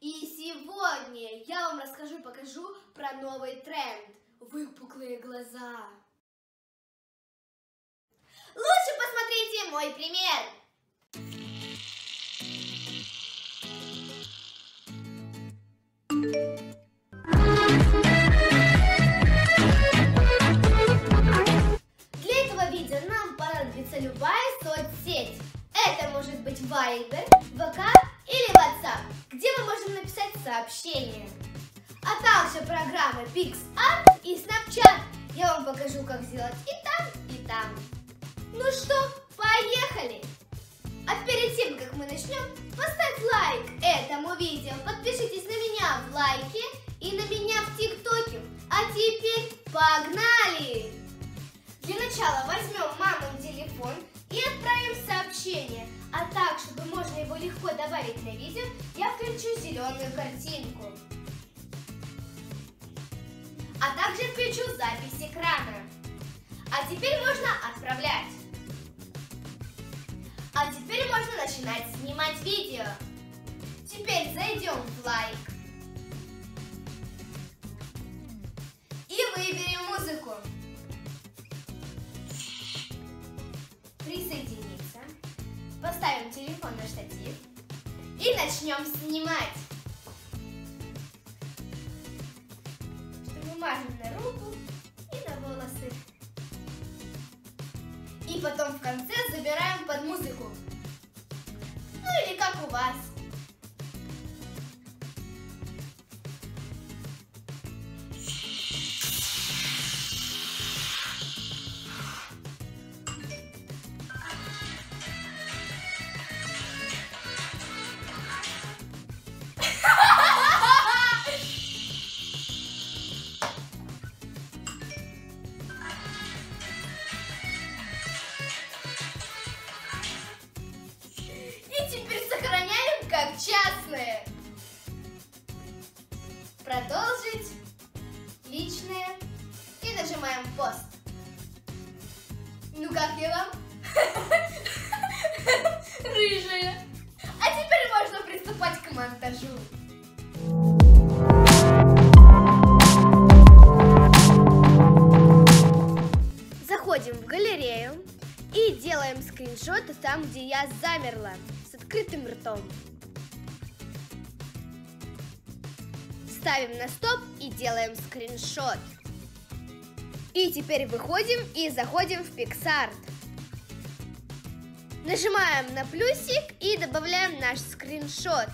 И сегодня я вам расскажу, покажу про новый тренд – выпуклые глаза. Лучше посмотрите мой пример. Для этого видео нам понадобится любая соцсеть. Это может быть Viber, ВК или WhatsApp, где мы можем написать сообщение. А также программы PixArt и Snapchat. Я вам покажу, как сделать и там, и там. Ну что, поехали! А перед тем, как мы начнем, поставь лайк этому видео, подпишитесь на меня в лайке и на меня в ТикТоке. А теперь погнали! Для начала возьмем мамин его легко добавить на видео, я включу зеленую картинку. А также включу запись экрана. А теперь можно отправлять. А теперь можно начинать снимать видео. Теперь зайдем в лайк. И выберем музыку. Присоединиться. Поставим телефон на штатив. И начнем снимать. Что мажем на руку и на волосы. И потом в конце забираем под музыку. Ну или как у вас. Продолжить. Личное. И нажимаем пост. Ну как я вам? Рыжая. А теперь можно приступать к монтажу. Заходим в галерею и делаем скриншоты там, где я замерла, с открытым ртом. Ставим на стоп и делаем скриншот. И теперь выходим и заходим в PixArt. Нажимаем на плюсик и добавляем наш скриншот.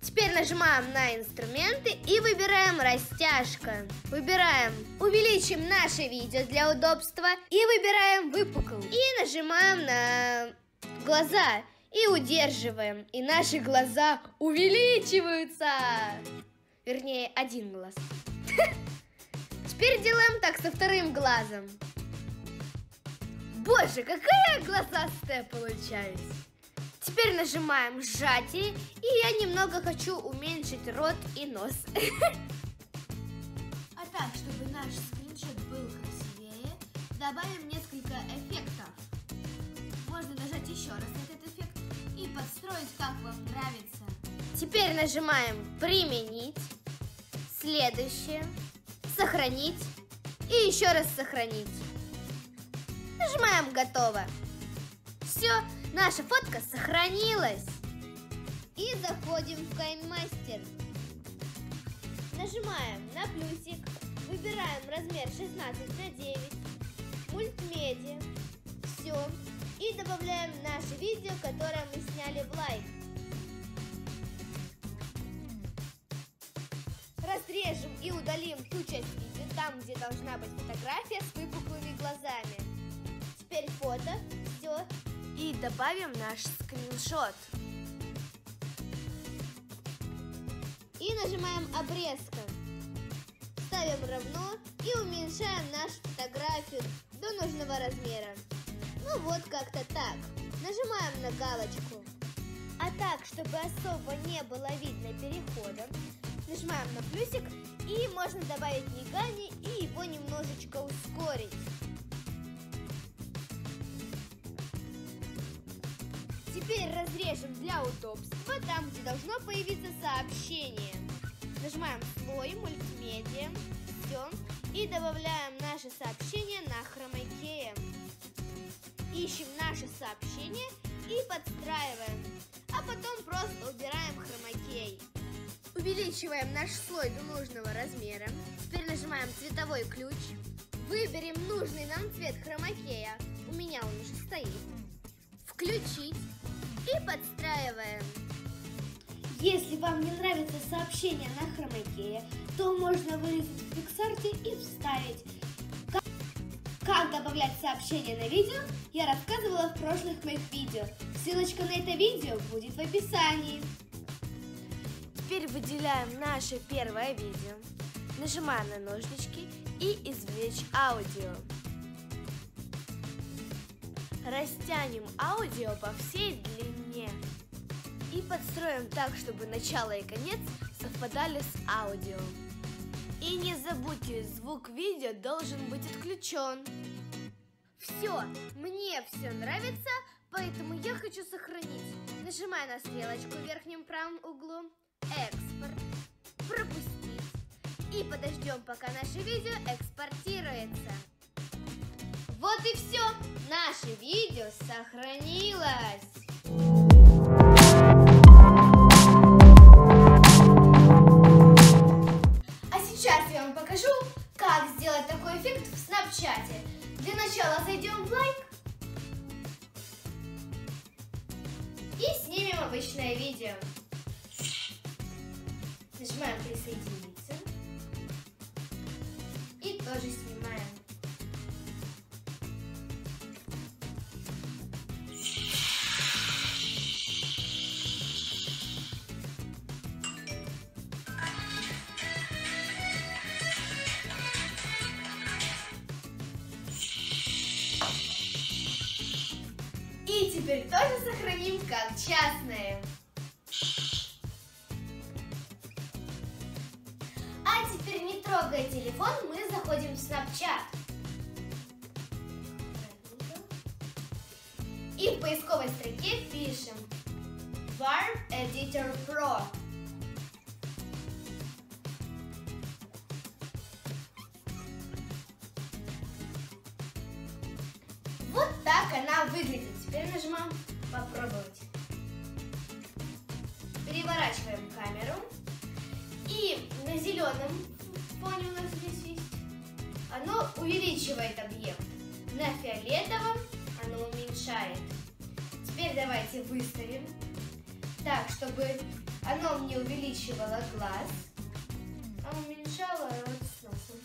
Теперь нажимаем на инструменты и выбираем растяжка. Выбираем увеличим наше видео для удобства и выбираем выпукл. И нажимаем на глаза и удерживаем. И наши глаза увеличиваются. Вернее, один глаз. Теперь делаем так со вторым глазом. Боже, какая глазастая получаюсь. Теперь нажимаем сжатие, и я немного хочу уменьшить рот и нос. А так, чтобы наш скриншот был красивее, добавим несколько эффектов. Можно нажать еще раз этот эффект и подстроить, как вам нравится. Теперь нажимаем «Применить», «Следующее», «Сохранить» и еще раз «Сохранить». Нажимаем «Готово». Все, наша фотка сохранилась. И заходим в KineMaster. Нажимаем на плюсик, выбираем размер 16 на 9, добавляем наше видео, которое мы сняли в лайк. Разрежем и удалим ту часть видео, там, где должна быть фотография с выпуклыми глазами. Теперь фото, все. И добавим наш скриншот. И нажимаем обрезка. Ставим равно и уменьшаем нашу фотографию до нужного размера. Ну вот как-то так. Нажимаем на галочку. А так, чтобы особо не было видно перехода, нажимаем на плюсик и можно добавить мигание и его немножечко ускорить. Теперь разрежем для удобства там, где должно появиться сообщение. Нажимаем слой мультимедиа, все, и добавляем наше сообщение на хромакее. Ищем наше сообщение и подстраиваем, а потом просто убираем хромакей. Увеличиваем наш слой до нужного размера. Теперь нажимаем цветовой ключ. Выберем нужный нам цвет хромакея. У меня он уже стоит. Включить и подстраиваем. Если вам не нравится сообщение на хромакее, то можно вырезать в пиксарте и вставить. Как, добавлять сообщение на видео, я рассказывала в прошлых моих видео. Ссылочка на это видео будет в описании. Теперь выделяем наше первое видео, нажимаем на ножнички и извлечь аудио. Растянем аудио по всей длине и подстроим так, чтобы начало и конец совпадали с аудио. И не забудьте, звук видео должен быть отключен. Все, мне все нравится, поэтому я хочу сохранить. Нажимаю на стрелочку в верхнем правом углу, экспорт, пропустить. И подождем, пока наше видео экспортируется. Вот и все, наше видео сохранилось. Снапчате. Для начала зайдем в лайк и снимем обычное видео. Нажимаем присоединиться и тоже снимаем. Теперь тоже сохраним как частное. А теперь не трогая телефон, мы заходим в Snapchat. И в поисковой строке пишем Warm Editor Pro. Вот так она выглядит. Теперь нажимаем попробовать. Переворачиваем камеру. И на зеленом фоне у нас здесь есть. Оно увеличивает объект. На фиолетовом оно уменьшает. Теперь давайте выставим так, чтобы оно мне увеличивало глаз, а уменьшало рот с носом.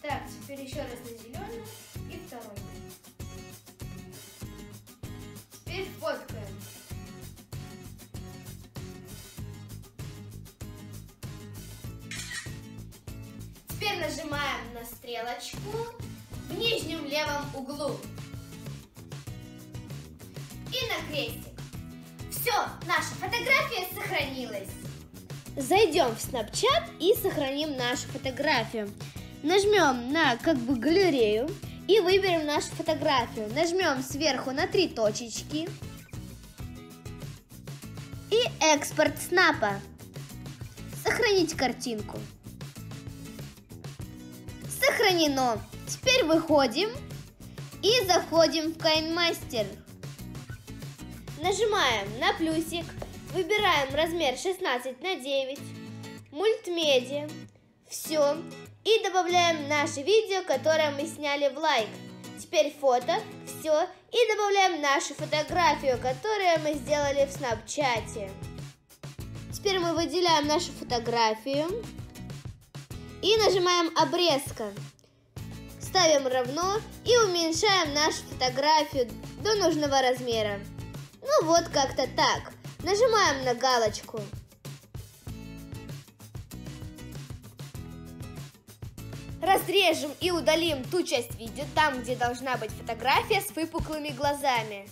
Так, теперь еще раз на зеленый и второй. Теперь фоткаем. Теперь нажимаем на стрелочку в нижнем левом углу и на крестик. Все, наша фотография сохранилась. Зайдем в Snapchat и сохраним нашу фотографию. Нажмем на как бы галерею и выберем нашу фотографию. Нажмем сверху на три точечки и экспорт снапа. Сохранить картинку. Сохранено. Теперь выходим и заходим в KineMaster. Нажимаем на плюсик, выбираем размер 16 на 9, мультмедиа, все, и добавляем наше видео, которое мы сняли в лайк. Теперь фото, все, и добавляем нашу фотографию, которую мы сделали в снапчате. Теперь мы выделяем нашу фотографию и нажимаем обрезка. Ставим равно и уменьшаем нашу фотографию до нужного размера. Ну вот как-то так. Нажимаем на галочку. Разрежем и удалим ту часть видео, там, где должна быть фотография с выпуклыми глазами.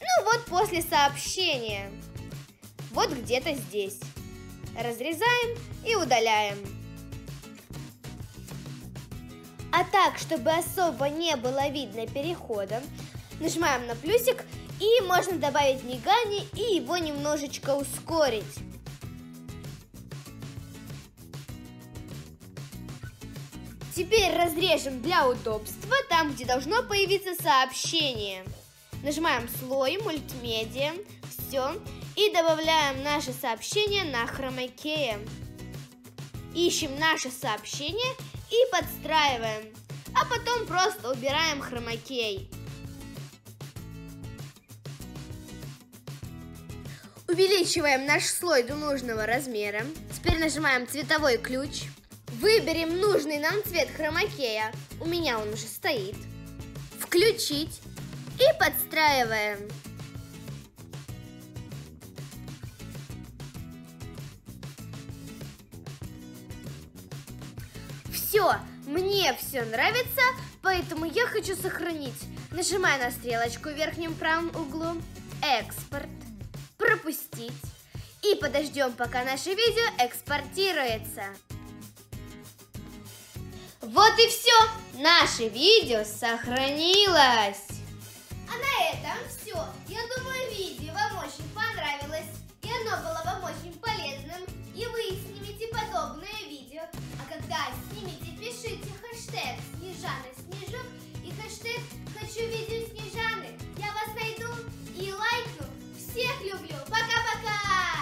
Ну вот после сообщения. Вот где-то здесь. Разрезаем и удаляем. А так, чтобы особо не было видно перехода, Нажимаем на плюсик и можно добавить мигание и его немножечко ускорить. Теперь разрежем для удобства там, где должно появиться сообщение. Нажимаем слой мультимедиа, все, и добавляем наше сообщение на хромакее. Ищем наше сообщение и подстраиваем, а потом просто убираем хромакей. Увеличиваем наш слой до нужного размера. Теперь нажимаем цветовой ключ. Выберем нужный нам цвет хромакея. У меня он уже стоит. Включить и подстраиваем. Все, мне все нравится, поэтому я хочу сохранить. Нажимаю на стрелочку в верхнем правом углу. Экспорт пропустить и подождем, пока наше видео экспортируется. Вот и все. Наше видео сохранилось. А на этом все. Я думаю, видео вам очень понравилось. И оно было вам очень полезным. И вы снимите подобное видео. А когда снимите, пишите хэштег Снежана Снежок и хэштег Хочу видео Снежаны. Я вас найду и лайкну. Всех люблю. Пока-пока.